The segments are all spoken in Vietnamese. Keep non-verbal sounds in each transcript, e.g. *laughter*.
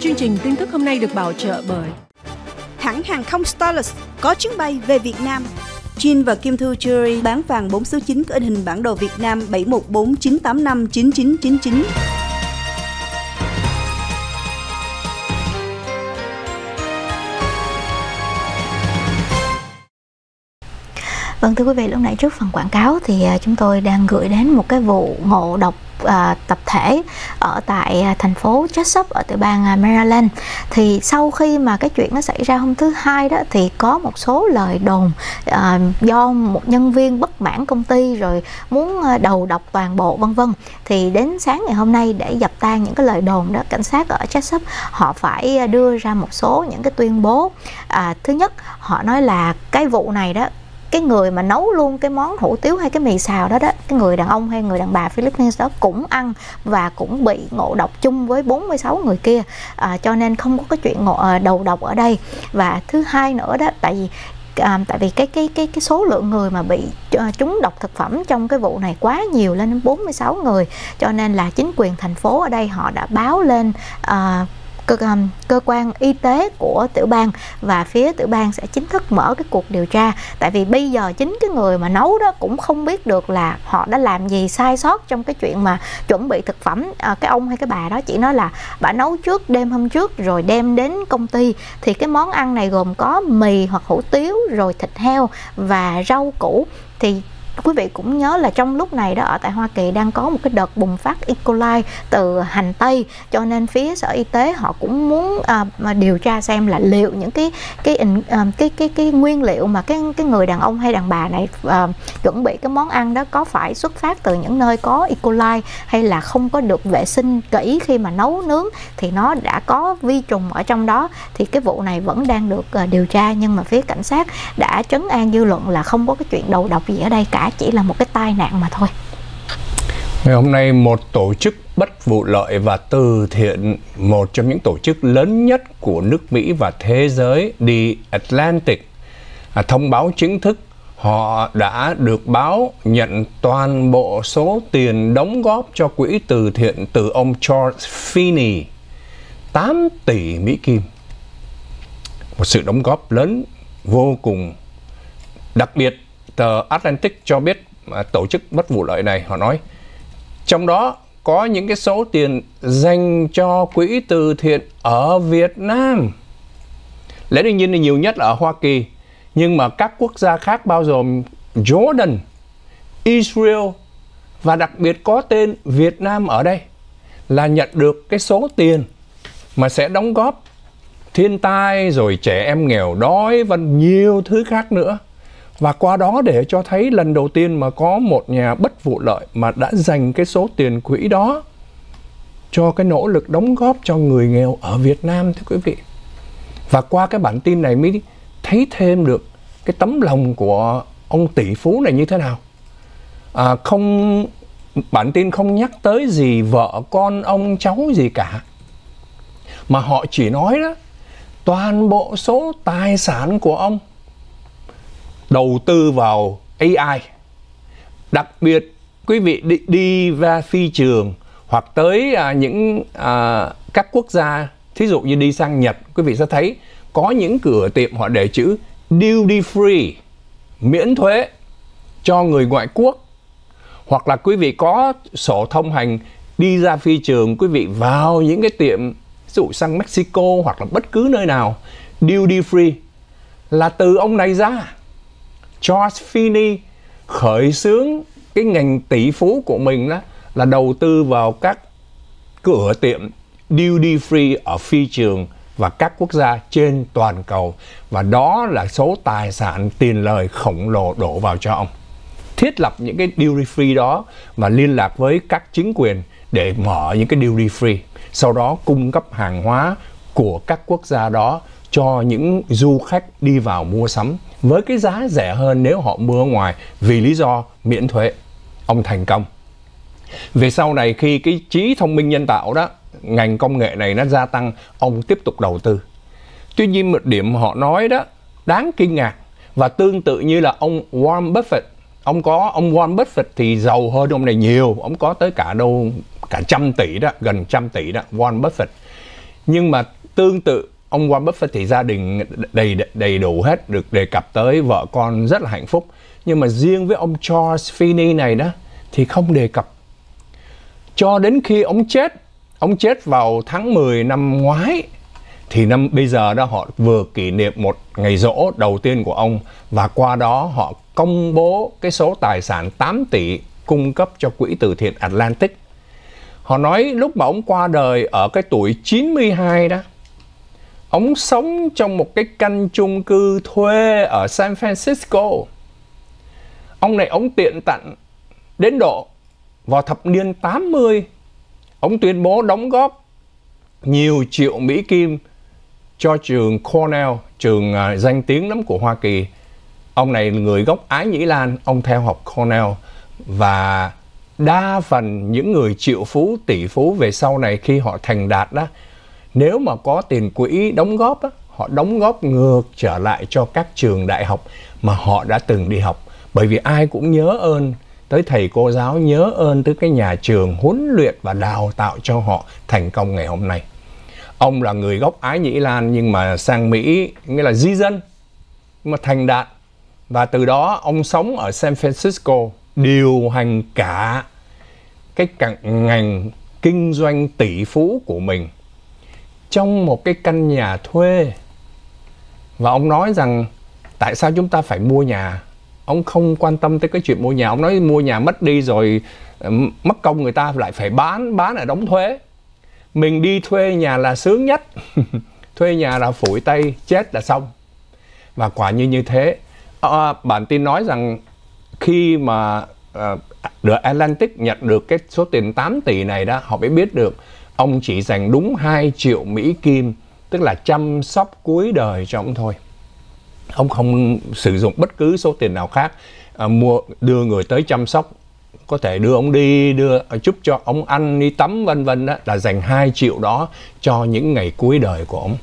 Chương trình tin tức hôm nay được bảo trợ bởi Hãng hàng không Starlux có chuyến bay về Việt Nam. Jin và Kim Thu Jewelry bán vàng 4 số 9 có in hình bản đồ Việt Nam 714 985 9999. Vâng thưa quý vị, lúc nãy trước phần quảng cáo thì à, chúng tôi đang gửi đến một cái vụ ngộ độc à, tập thể ở tại à, thành phố Jessup ở tiểu bang à, Maryland. Thì sau khi mà cái chuyện nó xảy ra hôm thứ hai đó thì có một số lời đồn à, do một nhân viên bất mãn công ty rồi muốn à, đầu độc toàn bộ vân vân. Thì đến sáng ngày hôm nay để dập tan những cái lời đồn đó cảnh sát ở Jessup họ phải đưa ra một số những cái tuyên bố. À, thứ nhất họ nói là cái vụ này đó cái người mà nấu luôn cái món hủ tiếu hay cái mì xào đó đó cái người đàn ông hay người đàn bà Philippines đó cũng ăn và cũng bị ngộ độc chung với 46 người kia. À, cho nên không có cái chuyện ngộ à, đầu độc ở đây. Và thứ hai nữa đó tại vì à, tại vì cái cái cái cái số lượng người mà bị à, trúng độc thực phẩm trong cái vụ này quá nhiều lên đến 46 người. Cho nên là chính quyền thành phố ở đây họ đã báo lên à, cơ, um, cơ quan y tế của tiểu bang và phía tiểu bang sẽ chính thức mở cái cuộc điều tra. Tại vì bây giờ chính cái người mà nấu đó cũng không biết được là họ đã làm gì sai sót trong cái chuyện mà chuẩn bị thực phẩm à, cái ông hay cái bà đó chỉ nói là bà nấu trước đêm hôm trước rồi đem đến công ty. Thì cái món ăn này gồm có mì hoặc hủ tiếu rồi thịt heo và rau củ. Thì quý vị cũng nhớ là trong lúc này đó ở tại Hoa Kỳ đang có một cái đợt bùng phát E. coli từ hành tây cho nên phía sở y tế họ cũng muốn à, mà điều tra xem là liệu những cái cái à, cái cái cái nguyên liệu mà cái cái người đàn ông hay đàn bà này à, chuẩn bị cái món ăn đó có phải xuất phát từ những nơi có E. coli hay là không có được vệ sinh kỹ khi mà nấu nướng thì nó đã có vi trùng ở trong đó thì cái vụ này vẫn đang được uh, điều tra nhưng mà phía cảnh sát đã trấn an dư luận là không có cái chuyện đầu độc gì ở đây cả chỉ là một cái tai nạn mà thôi Ngày hôm nay một tổ chức bất vụ lợi và từ thiện, một trong những tổ chức lớn nhất của nước Mỹ và thế giới, The Atlantic, à, thông báo chính thức họ đã được báo nhận toàn bộ số tiền đóng góp cho quỹ từ thiện từ ông Charles Finney, 8 tỷ Mỹ Kim. Một sự đóng góp lớn vô cùng đặc biệt tờ Atlantic cho biết à, tổ chức bất vụ lợi này. Họ nói trong đó có những cái số tiền dành cho quỹ từ thiện ở Việt Nam. Lẽ đương nhiên là nhiều nhất là ở Hoa Kỳ, nhưng mà các quốc gia khác bao gồm Jordan, Israel và đặc biệt có tên Việt Nam ở đây là nhận được cái số tiền mà sẽ đóng góp thiên tai rồi trẻ em nghèo đói và nhiều thứ khác nữa và qua đó để cho thấy lần đầu tiên mà có một nhà bất vụ lợi mà đã dành cái số tiền quỹ đó cho cái nỗ lực đóng góp cho người nghèo ở Việt Nam thưa quý vị. Và qua cái bản tin này mới thấy thêm được cái tấm lòng của ông tỷ phú này như thế nào. À, không bản tin không nhắc tới gì vợ con ông cháu gì cả. Mà họ chỉ nói đó toàn bộ số tài sản của ông đầu tư vào AI. Đặc biệt quý vị đi, đi ra phi trường hoặc tới à, những à, các quốc gia, thí dụ như đi sang Nhật, quý vị sẽ thấy có những cửa tiệm họ để chữ duty free, miễn thuế cho người ngoại quốc. Hoặc là quý vị có sổ thông hành đi ra phi trường, quý vị vào những cái tiệm, ví dụ sang Mexico hoặc là bất cứ nơi nào, duty free là từ ông này ra George Finney khởi xướng cái ngành tỷ phú của mình đó là đầu tư vào các cửa tiệm duty free ở phi trường và các quốc gia trên toàn cầu. Và đó là số tài sản tiền lời khổng lồ đổ vào cho ông. Thiết lập những cái duty free đó và liên lạc với các chính quyền để mở những cái duty free. Sau đó cung cấp hàng hóa của các quốc gia đó cho những du khách đi vào mua sắm với cái giá rẻ hơn nếu họ mua ở ngoài vì lý do miễn thuế. Ông thành công. Về sau này khi cái trí thông minh nhân tạo đó, ngành công nghệ này nó gia tăng, ông tiếp tục đầu tư. Tuy nhiên một điểm họ nói đó đáng kinh ngạc và tương tự như là ông Warren Buffett ông có ông Warren Buffett thì giàu hơn ông này nhiều ông có tới cả đâu cả trăm tỷ đó gần trăm tỷ đó Warren Buffett nhưng mà tương tự ông Warren Buffett thì gia đình đầy đầy đủ hết được đề cập tới vợ con rất là hạnh phúc nhưng mà riêng với ông Charles Finney này đó thì không đề cập cho đến khi ông chết ông chết vào tháng 10 năm ngoái thì năm bây giờ đó họ vừa kỷ niệm một ngày rỗ đầu tiên của ông và qua đó họ công bố cái số tài sản 8 tỷ cung cấp cho quỹ từ thiện Atlantic. Họ nói lúc mà ông qua đời ở cái tuổi 92 đó, ông sống trong một cái căn chung cư thuê ở San Francisco. Ông này ông tiện tặng đến độ vào thập niên 80, ông tuyên bố đóng góp nhiều triệu Mỹ Kim cho trường Cornell, trường uh, danh tiếng lắm của Hoa Kỳ. Ông này người gốc Ái Nhĩ Lan, ông theo học Cornell và đa phần những người triệu phú, tỷ phú về sau này khi họ thành đạt đó, nếu mà có tiền quỹ đóng góp á, họ đóng góp ngược trở lại cho các trường đại học mà họ đã từng đi học. Bởi vì ai cũng nhớ ơn tới thầy cô giáo, nhớ ơn tới cái nhà trường huấn luyện và đào tạo cho họ thành công ngày hôm nay. Ông là người gốc Ái Nhĩ Lan nhưng mà sang Mỹ nghĩa là di dân mà thành đạt. Và từ đó ông sống ở San Francisco điều hành cả cái ngành kinh doanh tỷ phú của mình trong một cái căn nhà thuê. Và ông nói rằng tại sao chúng ta phải mua nhà? Ông không quan tâm tới cái chuyện mua nhà. Ông nói mua nhà mất đi rồi ờ, mất công người ta lại phải bán bán ở đóng thuế. Mình đi thuê nhà là sướng nhất. *laughs* Thuê nhà là phủi tay chết là xong. Và quả như như thế. À, bản tin nói rằng khi mà uh, The Atlantic nhận được cái số tiền 8 tỷ này đó họ mới biết được ông chỉ dành đúng 2 triệu Mỹ Kim tức là chăm sóc cuối đời cho ông thôi. Ông không sử dụng bất cứ số tiền nào khác. À, mua đưa người tới chăm sóc có thể đưa ông đi đưa à, giúp cho ông ăn đi tắm vân vân đó là dành 2 triệu đó cho những ngày cuối đời của ông.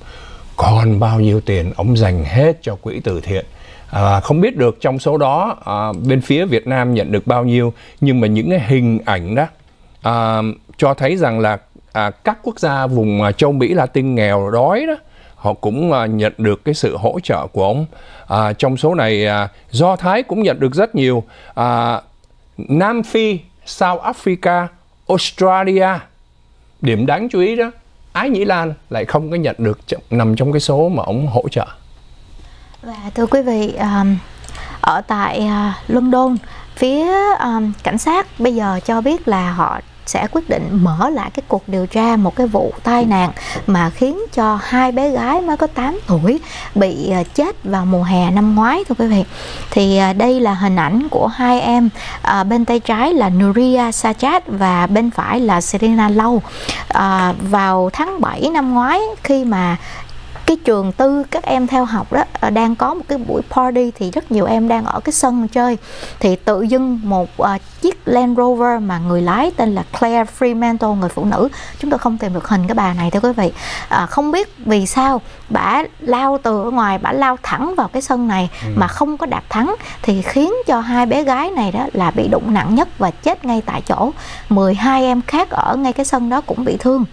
Còn bao nhiêu tiền ông dành hết cho quỹ từ thiện? À, không biết được trong số đó à, bên phía Việt Nam nhận được bao nhiêu nhưng mà những cái hình ảnh đó à, cho thấy rằng là à, các quốc gia vùng à, châu Mỹ Latin nghèo đói đó họ cũng à, nhận được cái sự hỗ trợ của ông à, trong số này à, Do Thái cũng nhận được rất nhiều à, Nam Phi, South Africa, Australia. Điểm đáng chú ý đó, Ái Nhĩ Lan lại không có nhận được nằm trong cái số mà ông hỗ trợ. Và thưa quý vị, um, ở tại uh, London, phía um, cảnh sát bây giờ cho biết là họ sẽ quyết định mở lại cái cuộc điều tra một cái vụ tai nạn mà khiến cho hai bé gái mới có 8 tuổi bị ờ, chết vào mùa hè năm ngoái thưa quý vị. Thì ờ, đây là hình ảnh của hai em à, bên tay trái là Nuria Sachat và bên phải là Serena Lau. À, vào tháng 7 năm ngoái khi mà cái trường tư các em theo học đó ờ, đang có một cái buổi party thì rất nhiều em đang ở cái sân chơi. Thì tự dưng một uh, chiếc Land Rover mà người lái tên là Claire Fremantle người phụ nữ. Chúng tôi không tìm được hình cái bà này thưa quý vị. À, không biết vì sao bả lao từ ở ngoài bả lao thẳng vào cái sân này ừ. mà không có đạp thắng thì khiến cho hai bé gái này đó là bị đụng nặng nhất và chết ngay tại chỗ. 12 em khác ở ngay cái sân đó cũng bị thương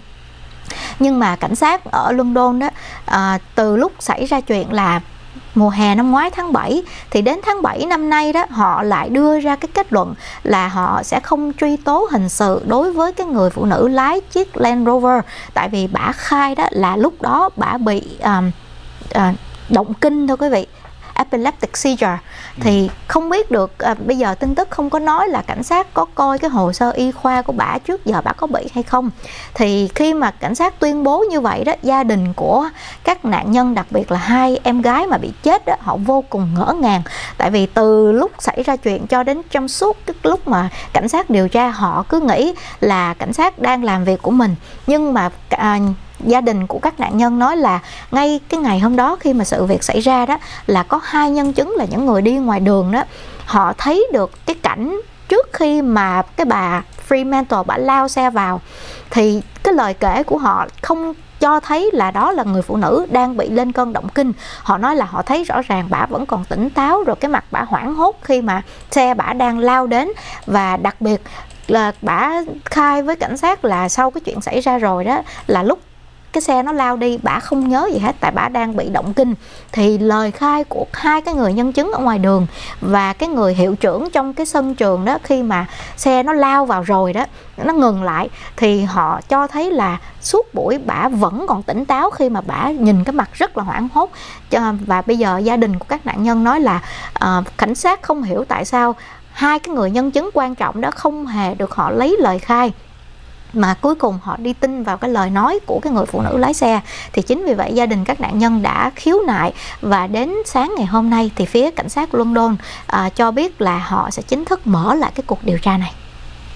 nhưng mà cảnh sát ở London đó à, từ lúc xảy ra chuyện là mùa hè năm ngoái tháng 7 thì đến tháng 7 năm nay đó họ lại đưa ra cái kết luận là họ sẽ không truy tố hình sự đối với cái người phụ nữ lái chiếc Land Rover. Tại vì bả khai đó là lúc đó bả bị um, uh, động kinh thôi quý vị epileptic seizure. Thì không biết được à, bây giờ tin tức không có nói là cảnh sát có coi cái hồ sơ y khoa của bà trước giờ bà có bị hay không. Thì khi mà cảnh sát tuyên bố như vậy đó gia đình của các nạn nhân đặc biệt là hai em gái mà bị chết đó họ vô cùng ngỡ ngàng. Tại vì từ lúc xảy ra chuyện cho đến trong suốt cái lúc mà cảnh sát điều tra họ cứ nghĩ là cảnh sát đang làm việc của mình. Nhưng mà à, gia đình của các nạn nhân nói là ngay cái ngày hôm đó khi mà sự việc xảy ra đó, là có hai nhân chứng là những người đi ngoài đường đó, họ thấy được cái cảnh trước khi mà cái bà Fremantle, bà lao xe vào, thì cái lời kể của họ không cho thấy là đó là người phụ nữ đang bị lên cơn động kinh. Họ nói là họ thấy rõ ràng bà vẫn còn tỉnh táo, rồi cái mặt bà hoảng hốt khi mà xe bà đang lao đến. Và đặc biệt là bà khai với cảnh sát là sau cái chuyện xảy ra rồi đó, là lúc cái xe nó lao đi bả không nhớ gì hết tại bả đang bị động kinh. Thì lời khai của hai cái người nhân chứng ở ngoài đường và cái người hiệu trưởng trong cái sân trường đó khi mà xe nó lao vào rồi đó nó ngừng lại thì họ cho thấy là suốt buổi bả vẫn còn tỉnh táo khi mà bả nhìn cái mặt rất là hoảng hốt. Và bây giờ gia đình của các nạn nhân nói là uh, cảnh sát không hiểu tại sao hai cái người nhân chứng quan trọng đó không hề được họ lấy lời khai mà cuối cùng họ đi tin vào cái lời nói của cái người phụ nữ lái xe thì chính vì vậy gia đình các nạn nhân đã khiếu nại và đến sáng ngày hôm nay thì phía cảnh sát London à, cho biết là họ sẽ chính thức mở lại cái cuộc điều tra này.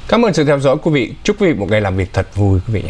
Cảm ơn sự theo dõi quý vị. Chúc quý vị một ngày làm việc thật vui quý vị.